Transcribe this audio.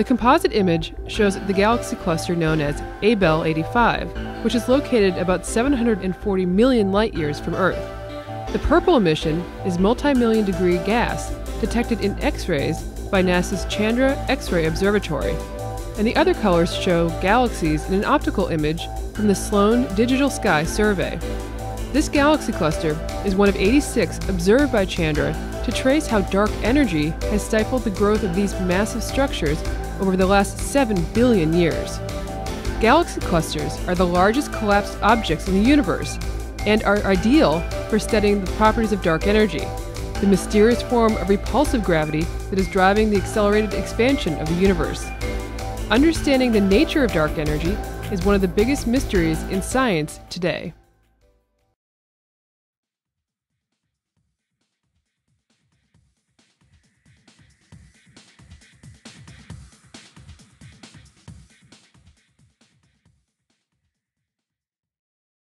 The composite image shows the galaxy cluster known as Abell 85, which is located about 740 million light years from Earth. The purple emission is multi-million degree gas detected in X-rays by NASA's Chandra X-ray Observatory, and the other colors show galaxies in an optical image from the Sloan Digital Sky Survey. This galaxy cluster is one of 86 observed by Chandra to trace how dark energy has stifled the growth of these massive structures over the last 7 billion years. Galaxy clusters are the largest collapsed objects in the universe and are ideal for studying the properties of dark energy, the mysterious form of repulsive gravity that is driving the accelerated expansion of the universe. Understanding the nature of dark energy is one of the biggest mysteries in science today.